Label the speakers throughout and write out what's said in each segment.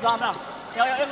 Speaker 1: 抓不要要要！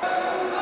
Speaker 2: Thank you.